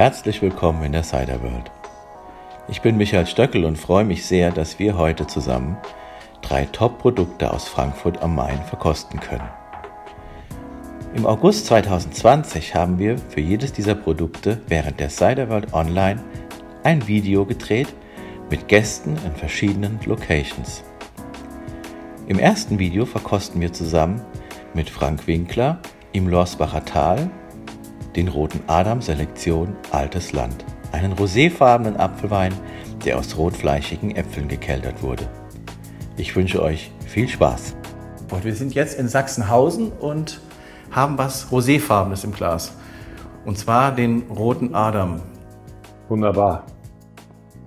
Herzlich willkommen in der Cider World. Ich bin Michael Stöckel und freue mich sehr, dass wir heute zusammen drei Top-Produkte aus Frankfurt am Main verkosten können. Im August 2020 haben wir für jedes dieser Produkte während der Cider World Online ein Video gedreht mit Gästen in verschiedenen Locations. Im ersten Video verkosten wir zusammen mit Frank Winkler im Lorsbacher Tal den roten Adam Selektion Altes Land, einen roséfarbenen Apfelwein, der aus rotfleischigen Äpfeln gekeltert wurde. Ich wünsche euch viel Spaß. Und wir sind jetzt in Sachsenhausen und haben was roséfarbenes im Glas. Und zwar den roten Adam. Wunderbar.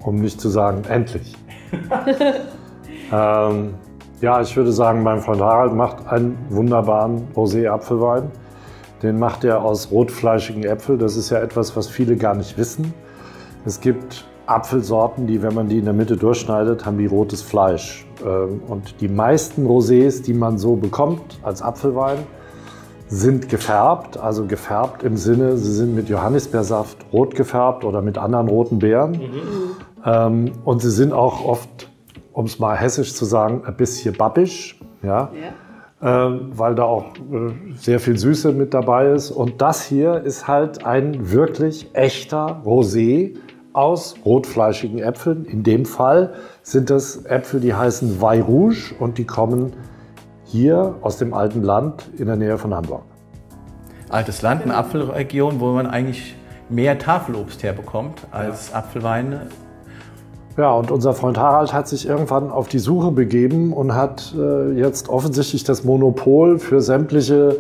Um nicht zu sagen, endlich. ähm, ja, ich würde sagen, mein Freund Harald macht einen wunderbaren Rosé-Apfelwein. Den macht er aus rotfleischigen Äpfeln. Das ist ja etwas, was viele gar nicht wissen. Es gibt Apfelsorten, die, wenn man die in der Mitte durchschneidet, haben die rotes Fleisch. Ähm, und die meisten Rosés, die man so bekommt als Apfelwein, sind gefärbt, also gefärbt im Sinne, sie sind mit Johannisbeersaft rot gefärbt oder mit anderen roten Beeren. Mhm. Und sie sind auch oft, um es mal hessisch zu sagen, ein bisschen babbisch. Ja? ja. Ähm, weil da auch äh, sehr viel Süße mit dabei ist. Und das hier ist halt ein wirklich echter Rosé aus rotfleischigen Äpfeln. In dem Fall sind das Äpfel, die heißen Vai Rouge und die kommen hier aus dem alten Land in der Nähe von Hamburg. Altes Land, eine Apfelregion, wo man eigentlich mehr Tafelobst herbekommt als ja. Apfelweine. Ja, und unser Freund Harald hat sich irgendwann auf die Suche begeben und hat äh, jetzt offensichtlich das Monopol für sämtliche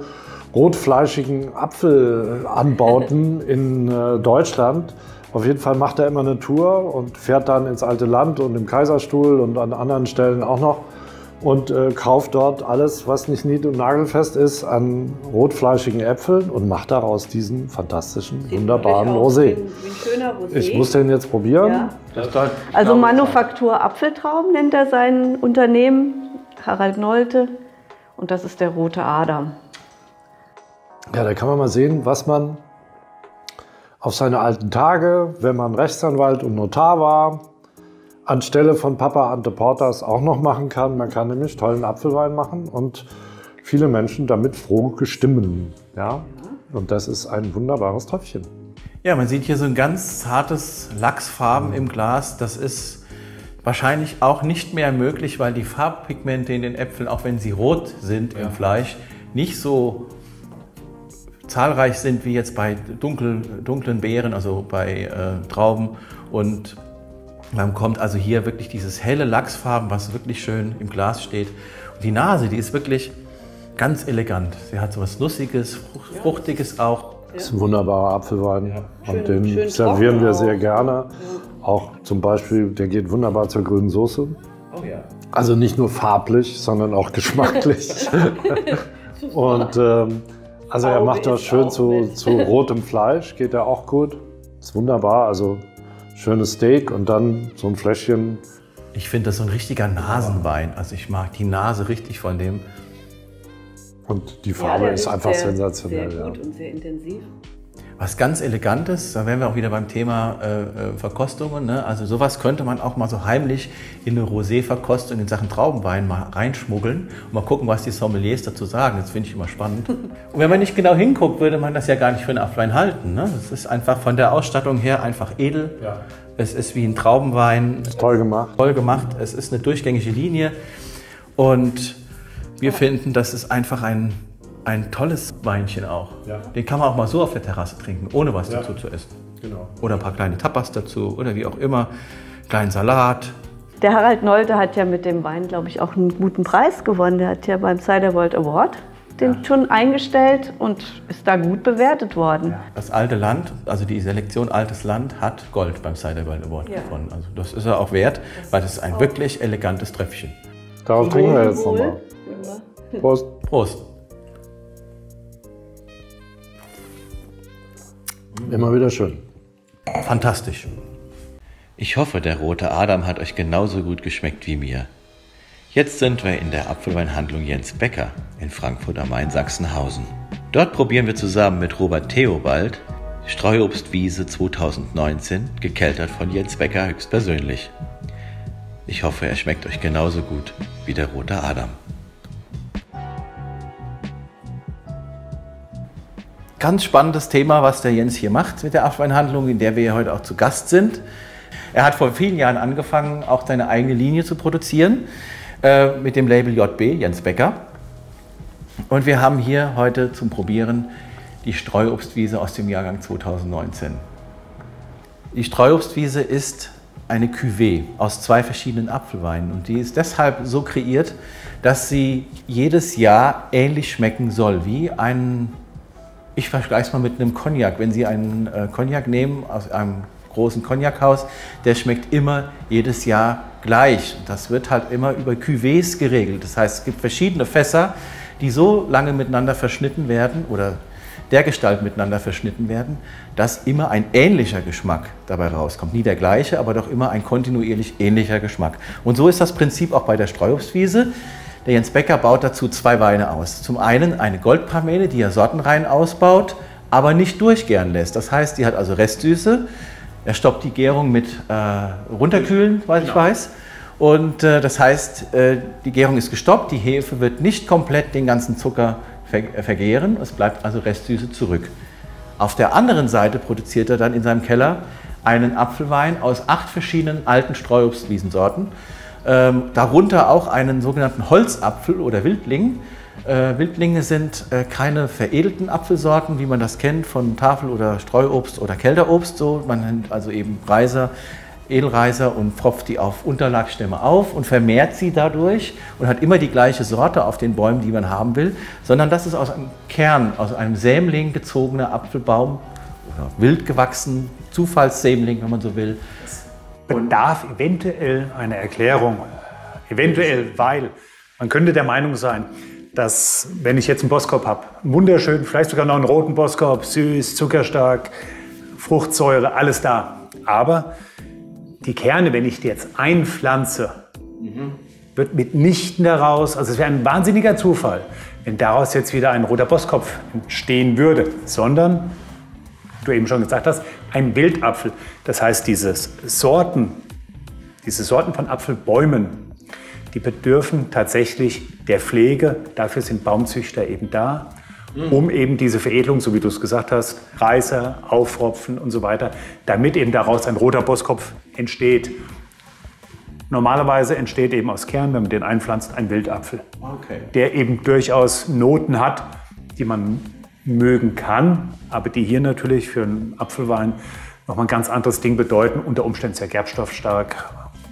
rotfleischigen Apfelanbauten in äh, Deutschland. Auf jeden Fall macht er immer eine Tour und fährt dann ins alte Land und im Kaiserstuhl und an anderen Stellen auch noch und äh, kauft dort alles, was nicht nied- und nagelfest ist, an rotfleischigen Äpfeln und macht daraus diesen fantastischen, Sieht wunderbaren Rosé. Ein, schöner Rosé. Ich muss den jetzt probieren. Ja. Also Manufaktur Apfeltrauben nennt er sein Unternehmen, Harald Nolte. Und das ist der rote Adam. Ja, da kann man mal sehen, was man auf seine alten Tage, wenn man Rechtsanwalt und Notar war, anstelle von Papa Ante Portas auch noch machen kann. Man kann nämlich tollen Apfelwein machen und viele Menschen damit froh gestimmen. Ja? Und das ist ein wunderbares Tröpfchen. Ja, man sieht hier so ein ganz zartes Lachsfarben im Glas. Das ist wahrscheinlich auch nicht mehr möglich, weil die Farbpigmente in den Äpfeln, auch wenn sie rot sind ja. im Fleisch, nicht so zahlreich sind wie jetzt bei dunkel, dunklen Beeren, also bei äh, Trauben. Und man kommt also hier wirklich dieses helle Lachsfarben, was wirklich schön im Glas steht. Und die Nase, die ist wirklich ganz elegant. Sie hat so was Nussiges, Fruchtiges auch. Das ist ein wunderbarer Apfelwein. Ja. Und den schön servieren wir sehr gerne. Ja. Auch zum Beispiel, der geht wunderbar zur grünen Soße. Oh ja. Also nicht nur farblich, sondern auch geschmacklich. Und ähm, also er macht das schön zu, zu rotem Fleisch, geht er auch gut. Ist wunderbar. Also schönes Steak und dann so ein Fläschchen. Ich finde das so ein richtiger Nasenwein. Also ich mag die Nase richtig von dem. Und die Farbe ja, ist einfach sehr, sensationell. Sehr gut ja. und sehr intensiv. Was ganz Elegantes, da wären wir auch wieder beim Thema äh, äh, Verkostungen. Ne? Also sowas könnte man auch mal so heimlich in eine Rosé-Verkostung in Sachen Traubenwein mal reinschmuggeln und mal gucken, was die Sommeliers dazu sagen. Das finde ich immer spannend. Und wenn man nicht genau hinguckt, würde man das ja gar nicht für einen Apfelwein halten. Ne? Das ist einfach von der Ausstattung her einfach edel. Ja. Es ist wie ein Traubenwein. Ist toll gemacht. Toll gemacht. Es ist eine durchgängige Linie. Und wir finden, das ist einfach ein ein tolles Weinchen auch. Ja. Den kann man auch mal so auf der Terrasse trinken, ohne was ja. dazu zu essen. Genau. Oder ein paar kleine Tapas dazu oder wie auch immer. Kleinen Salat. Der Harald Nolte hat ja mit dem Wein, glaube ich, auch einen guten Preis gewonnen. Der hat ja beim Cider World Award den ja. schon eingestellt und ist da gut bewertet worden. Ja. Das alte Land, also die Selektion Altes Land, hat Gold beim Cider World Award ja. gewonnen. Also das ist er auch wert, weil das ist ein wirklich elegantes Tröpfchen. Darauf trinken wir jetzt nochmal. Prost. Prost. Immer wieder schön. Fantastisch. Ich hoffe, der rote Adam hat euch genauso gut geschmeckt wie mir. Jetzt sind wir in der Apfelweinhandlung Jens Becker in Frankfurt am Main, Sachsenhausen. Dort probieren wir zusammen mit Robert Theobald Streuobstwiese 2019, gekeltert von Jens Becker höchstpersönlich. Ich hoffe, er schmeckt euch genauso gut wie der rote Adam. Ganz spannendes Thema, was der Jens hier macht mit der Apfelweinhandlung, in der wir heute auch zu Gast sind. Er hat vor vielen Jahren angefangen, auch seine eigene Linie zu produzieren äh, mit dem Label JB, Jens Becker. Und wir haben hier heute zum Probieren die Streuobstwiese aus dem Jahrgang 2019. Die Streuobstwiese ist eine Cuvée aus zwei verschiedenen Apfelweinen und die ist deshalb so kreiert, dass sie jedes Jahr ähnlich schmecken soll, wie ein, ich vergleiche es mal mit einem Cognac. Wenn Sie einen äh, Cognac nehmen aus einem großen Cognac-Haus, der schmeckt immer jedes Jahr gleich. Das wird halt immer über Cuvées geregelt. Das heißt, es gibt verschiedene Fässer, die so lange miteinander verschnitten werden oder dergestalt miteinander verschnitten werden, dass immer ein ähnlicher Geschmack dabei rauskommt. Nie der gleiche, aber doch immer ein kontinuierlich ähnlicher Geschmack. Und so ist das Prinzip auch bei der Streuobstwiese. Der Jens Becker baut dazu zwei Weine aus. Zum einen eine Goldparmele, die er sortenrein ausbaut, aber nicht durchgären lässt. Das heißt, die hat also Restsüße. Er stoppt die Gärung mit äh, runterkühlen, weil genau. ich weiß. Und äh, das heißt, äh, die Gärung ist gestoppt, die Hefe wird nicht komplett den ganzen Zucker vergären, es bleibt also Restsüße zurück. Auf der anderen Seite produziert er dann in seinem Keller einen Apfelwein aus acht verschiedenen alten Streuobstwiesensorten, ähm, darunter auch einen sogenannten Holzapfel oder Wildling. Äh, Wildlinge sind äh, keine veredelten Apfelsorten, wie man das kennt von Tafel- oder Streuobst oder Kälterobst. So. Man nennt also eben Reiser, Edelreiser und pfropft die auf Unterlagsstämme auf und vermehrt sie dadurch und hat immer die gleiche Sorte auf den Bäumen, die man haben will, sondern das ist aus einem Kern, aus einem Sämling gezogener Apfelbaum oder wild gewachsen, Zufallssämling, wenn man so will. Bedarf eventuell einer Erklärung. Eventuell, weil man könnte der Meinung sein, dass wenn ich jetzt einen Boskop habe, wunderschön, vielleicht sogar noch einen roten Boskop, süß, zuckerstark, Fruchtsäure, alles da. Aber die Kerne, wenn ich die jetzt einpflanze, mhm. wird mitnichten daraus, also es wäre ein wahnsinniger Zufall, wenn daraus jetzt wieder ein roter Bosskopf entstehen würde, sondern, du eben schon gesagt hast, ein Wildapfel. Das heißt, diese Sorten, diese Sorten von Apfelbäumen, die bedürfen tatsächlich der Pflege. Dafür sind Baumzüchter eben da um eben diese Veredelung, so wie du es gesagt hast, Reißer, Aufropfen und so weiter, damit eben daraus ein roter Bosskopf entsteht. Normalerweise entsteht eben aus Kern, wenn man den einpflanzt, ein Wildapfel, okay. der eben durchaus Noten hat, die man mögen kann, aber die hier natürlich für einen Apfelwein nochmal ein ganz anderes Ding bedeuten, unter Umständen sehr gerbstoffstark.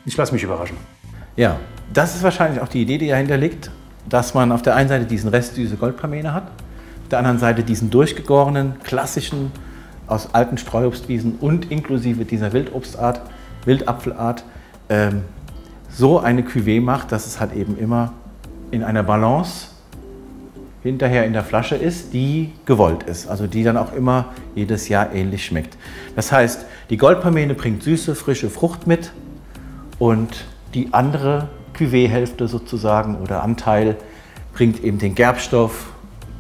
Ich lasse mich überraschen. Ja, das ist wahrscheinlich auch die Idee, die dahinter liegt, dass man auf der einen Seite diesen Rest, diese Goldparmene hat der anderen Seite diesen durchgegorenen, klassischen, aus alten Streuobstwiesen und inklusive dieser Wildobstart, Wildapfelart, ähm, so eine Cuvée macht, dass es halt eben immer in einer Balance hinterher in der Flasche ist, die gewollt ist, also die dann auch immer jedes Jahr ähnlich schmeckt. Das heißt, die Goldparmene bringt süße, frische Frucht mit und die andere Cuvée-Hälfte sozusagen oder Anteil bringt eben den Gerbstoff,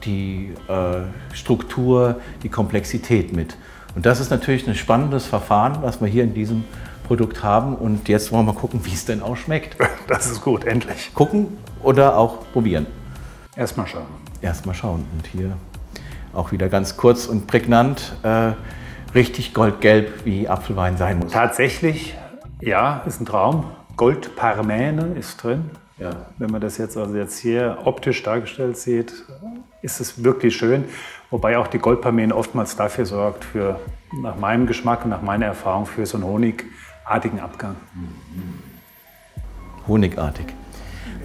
die äh, Struktur, die Komplexität mit. Und das ist natürlich ein spannendes Verfahren, was wir hier in diesem Produkt haben. Und jetzt wollen wir mal gucken, wie es denn auch schmeckt. Das ist gut, endlich. Gucken oder auch probieren. Erstmal schauen. Erstmal schauen. Und hier auch wieder ganz kurz und prägnant, äh, richtig goldgelb, wie Apfelwein sein muss. Tatsächlich, ja, ist ein Traum. Goldparmene ist drin. Ja. Wenn man das jetzt also jetzt hier optisch dargestellt sieht, ist es wirklich schön. Wobei auch die Goldparmen oftmals dafür sorgt, für, nach meinem Geschmack und nach meiner Erfahrung, für so einen honigartigen Abgang. Honigartig.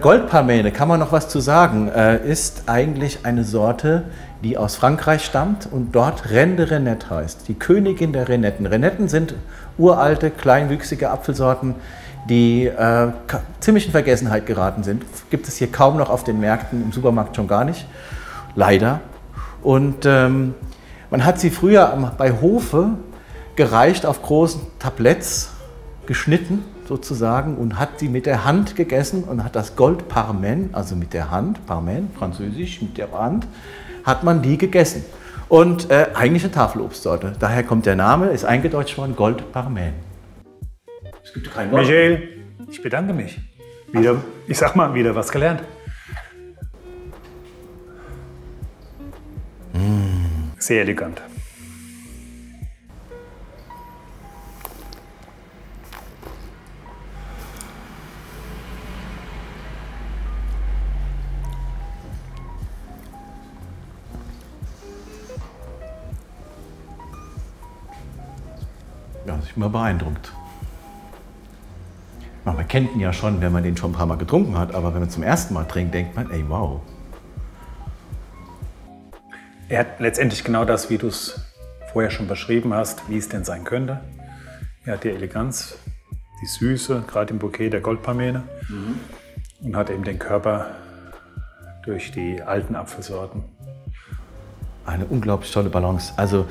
Goldparmene, kann man noch was zu sagen, äh, ist eigentlich eine Sorte, die aus Frankreich stammt und dort Rende Renette heißt. Die Königin der Renetten. Renetten sind uralte, kleinwüchsige Apfelsorten, die äh, ziemlich in Vergessenheit geraten sind. Gibt es hier kaum noch auf den Märkten, im Supermarkt schon gar nicht leider. Und ähm, man hat sie früher bei Hofe gereicht auf großen Tabletts geschnitten sozusagen und hat sie mit der Hand gegessen und hat das Gold Parmen, also mit der Hand, Parmen, französisch, mit der Hand, hat man die gegessen. Und äh, eigentlich eine Tafelobstsorte. Daher kommt der Name, ist eingedeutscht worden, Gold Parmen. Es gibt kein Wort. Michael, ich bedanke mich. Wieder, ich sag mal, wieder was gelernt. Sehr elegant. Mal beeindruckt. Man kennt ihn ja schon, wenn man den schon ein paar Mal getrunken hat, aber wenn man zum ersten Mal trinkt, denkt man, ey, wow. Er hat letztendlich genau das, wie du es vorher schon beschrieben hast, wie es denn sein könnte. Er hat die Eleganz, die Süße, gerade im Bouquet der Goldpalmene mhm. und hat eben den Körper durch die alten Apfelsorten. Eine unglaublich tolle Balance. Also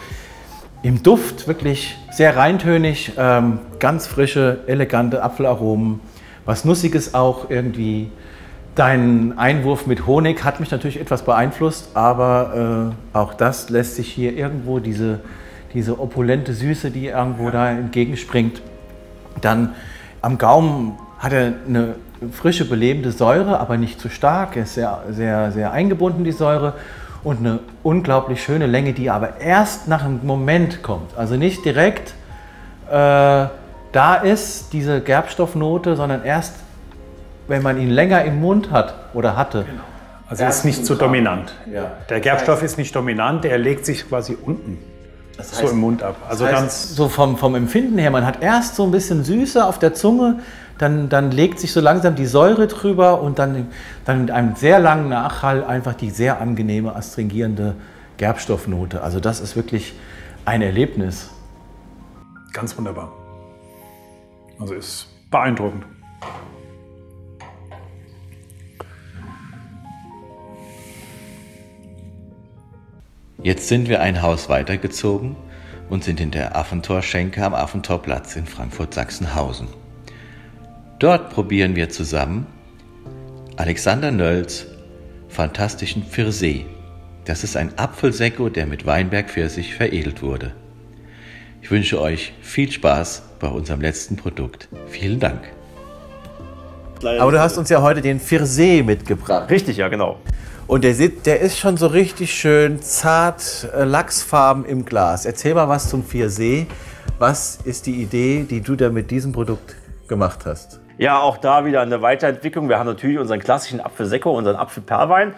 im Duft wirklich sehr reintönig, ähm, ganz frische, elegante Apfelaromen, was Nussiges auch irgendwie. Dein Einwurf mit Honig hat mich natürlich etwas beeinflusst, aber äh, auch das lässt sich hier irgendwo diese, diese opulente Süße, die irgendwo da entgegenspringt. Dann am Gaumen hat er eine frische, belebende Säure, aber nicht zu stark. Er ist sehr, sehr, sehr eingebunden, die Säure. Und eine unglaublich schöne Länge, die aber erst nach einem Moment kommt. Also nicht direkt äh, da ist diese Gerbstoffnote, sondern erst wenn man ihn länger im Mund hat oder hatte. Genau. Also er ist nicht so dominant. Ja. Der Gerbstoff ist nicht dominant, er legt sich quasi unten das heißt, so im Mund ab. Also das heißt, ganz so vom, vom Empfinden her, man hat erst so ein bisschen Süße auf der Zunge, dann, dann legt sich so langsam die Säure drüber und dann, dann mit einem sehr langen Nachhall einfach die sehr angenehme, astringierende Gerbstoffnote. Also das ist wirklich ein Erlebnis. Ganz wunderbar. Also ist beeindruckend. Jetzt sind wir ein Haus weitergezogen und sind in der Affentorschenke am Affentorplatz in Frankfurt-Sachsenhausen. Dort probieren wir zusammen Alexander Nölls fantastischen Pfirsee. Das ist ein Apfelsekko, der mit Weinbergpfirsich veredelt wurde. Ich wünsche euch viel Spaß bei unserem letzten Produkt. Vielen Dank. Aber du hast uns ja heute den Pfirsee mitgebracht. Richtig, ja, genau. Und der, der ist schon so richtig schön zart, äh, lachsfarben im Glas. Erzähl mal was zum Pfirsee. Was ist die Idee, die du da mit diesem Produkt gemacht hast? Ja, auch da wieder eine Weiterentwicklung. Wir haben natürlich unseren klassischen Apfelsekko, unseren Apfelperlwein.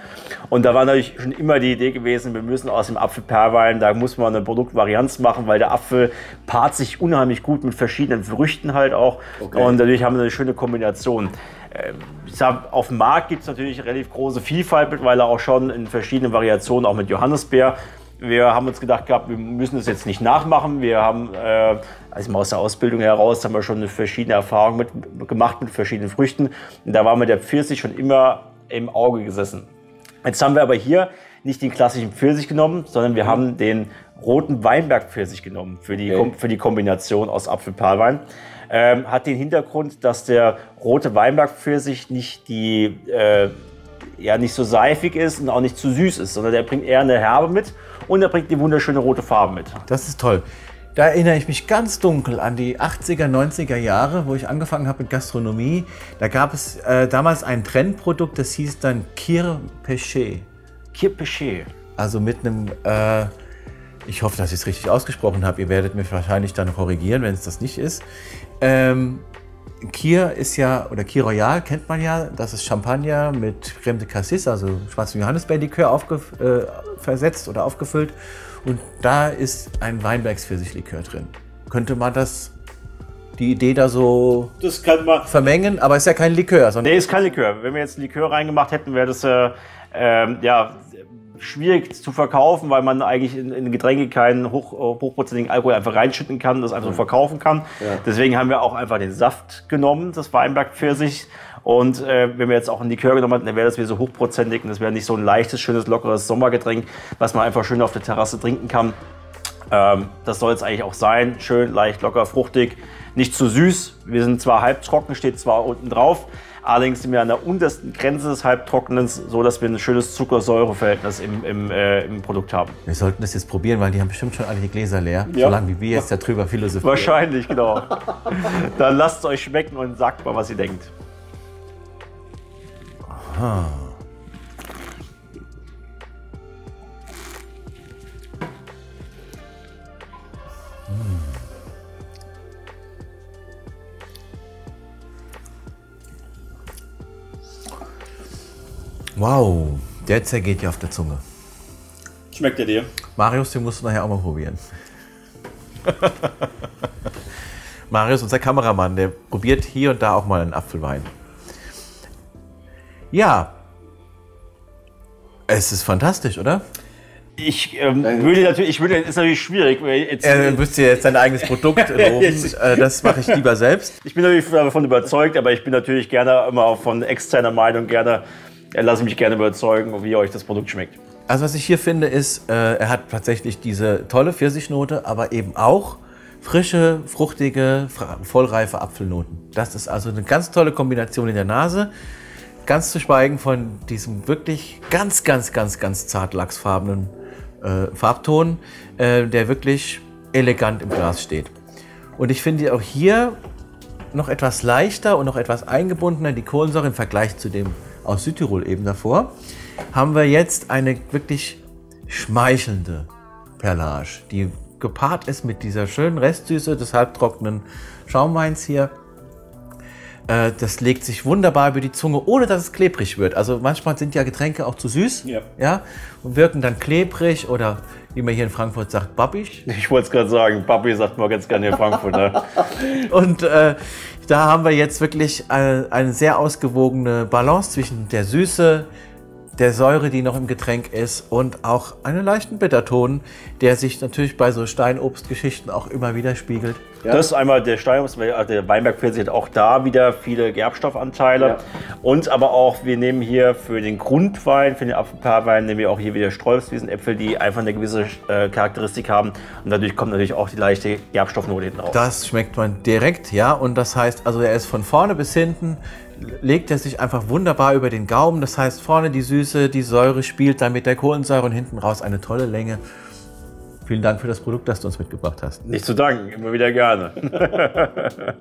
Und da war natürlich schon immer die Idee gewesen, wir müssen aus dem Apfelperlwein, da muss man eine Produktvarianz machen, weil der Apfel paart sich unheimlich gut mit verschiedenen Früchten halt auch. Okay. Und dadurch haben wir eine schöne Kombination. Ähm, ich sag, auf dem Markt gibt es natürlich relativ große Vielfalt mittlerweile auch schon in verschiedenen Variationen, auch mit Johannisbeer. Wir haben uns gedacht gehabt, wir müssen das jetzt nicht nachmachen. Wir haben, äh, also aus der Ausbildung heraus, haben wir schon verschiedene Erfahrungen mit, gemacht mit verschiedenen Früchten. Und da war mir der Pfirsich schon immer im Auge gesessen. Jetzt haben wir aber hier nicht den klassischen Pfirsich genommen, sondern wir mhm. haben den roten Weinberg-Pfirsich genommen für die, okay. für die Kombination aus Apfelperlwein. Ähm, hat den Hintergrund, dass der rote Weinberg-Pfirsich nicht die äh, ja nicht so seifig ist und auch nicht zu süß ist, sondern der bringt eher eine Herbe mit und er bringt die wunderschöne rote Farbe mit. Das ist toll. Da erinnere ich mich ganz dunkel an die 80er, 90er Jahre, wo ich angefangen habe mit Gastronomie. Da gab es äh, damals ein Trendprodukt, das hieß dann Kir Péché. Kir Péché. Also mit einem, äh, ich hoffe, dass ich es richtig ausgesprochen habe. Ihr werdet mich wahrscheinlich dann korrigieren, wenn es das nicht ist. Ähm, Kir ist ja, oder Kir Royal kennt man ja, das ist Champagner mit Creme de Cassis, also schwarzem Johannisbeerlikör äh, versetzt oder aufgefüllt. Und da ist ein Weinbergspfirsichlikör drin. Könnte man das, die Idee da so das kann man, vermengen? Aber ist ja kein Likör. Sondern nee, ist kein Likör. Wenn wir jetzt ein Likör reingemacht hätten, wäre das äh, äh, ja schwierig zu verkaufen, weil man eigentlich in, in Getränke keinen hoch, hochprozentigen Alkohol einfach reinschütten kann, das einfach so verkaufen kann. Ja. Deswegen haben wir auch einfach den Saft genommen, das Weinberg Pfirsich. Und äh, wenn wir jetzt auch ein Likör genommen hätten, dann wäre das wieder so hochprozentig und das wäre nicht so ein leichtes, schönes, lockeres Sommergetränk, was man einfach schön auf der Terrasse trinken kann. Ähm, das soll es eigentlich auch sein. Schön, leicht, locker, fruchtig. Nicht zu süß. Wir sind zwar halbtrocken, steht zwar unten drauf. Allerdings sind wir an der untersten Grenze des Halbtrocknens, so dass wir ein schönes Zucker-Säure-Verhältnis im, im, äh, im Produkt haben. Wir sollten das jetzt probieren, weil die haben bestimmt schon alle die Gläser leer. Ja. Solange wie wir jetzt darüber philosophieren. Wahrscheinlich, genau. Dann lasst es euch schmecken und sagt mal, was ihr denkt. Wow, der zergeht ja auf der Zunge. Schmeckt er dir? Marius, den musst du nachher auch mal probieren. Marius, unser Kameramann, der probiert hier und da auch mal einen Apfelwein. Ja. Es ist fantastisch, oder? Ich ähm, würde natürlich, ich würde, ist natürlich schwierig. Jetzt, Er müsste jetzt sein eigenes Produkt loben. Äh, Das mache ich lieber selbst. ich bin natürlich davon überzeugt, aber ich bin natürlich gerne immer auch von externer Meinung gerne, lasse mich gerne überzeugen, wie euch das Produkt schmeckt. Also was ich hier finde, ist, äh, er hat tatsächlich diese tolle Pfirsichnote, aber eben auch frische, fruchtige, vollreife Apfelnoten. Das ist also eine ganz tolle Kombination in der Nase. Ganz zu schweigen von diesem wirklich ganz, ganz, ganz, ganz zart lachsfarbenen äh, Farbton, äh, der wirklich elegant im Glas steht. Und ich finde auch hier noch etwas leichter und noch etwas eingebundener, die Kohlensäure im Vergleich zu dem aus Südtirol eben davor, haben wir jetzt eine wirklich schmeichelnde Perlage, die gepaart ist mit dieser schönen Restsüße des halbtrockenen Schaumweins hier. Äh, Das legt sich wunderbar über die Zunge, ohne dass es klebrig wird. Also manchmal sind ja Getränke auch zu süß Ja. Ja, und wirken dann klebrig oder wie man hier in Frankfurt sagt, babbig. Ich wollte es gerade sagen, Papi sagt mal ganz gerne in Frankfurt. Ne? Und äh, da haben wir jetzt wirklich eine, eine sehr ausgewogene Balance zwischen der Süße, der Säure, die noch im Getränk ist und auch einen leichten Bitterton, der sich natürlich bei so Steinobstgeschichten auch immer wieder spiegelt. Das ist einmal der Steinobst, weil der Weinberg hat auch da wieder viele Gerbstoffanteile. Und aber auch, wir nehmen hier für den Grundwein, für den Apfelpaarwein, nehmen wir auch hier wieder Streuobstwiesenäpfel, die einfach eine gewisse äh, Charakteristik haben. Und dadurch kommt natürlich auch die leichte Gerbstoffnote hinten raus. Das schmeckt man direkt, ja. Und das heißt, also er ist von vorne bis hinten, legt er sich einfach wunderbar über den Gaumen. Das heißt, vorne die Süße, die Säure spielt dann mit der Kohlensäure und hinten raus eine tolle Länge. Vielen Dank für das Produkt, das du uns mitgebracht hast. Nicht zu danken, immer wieder gerne.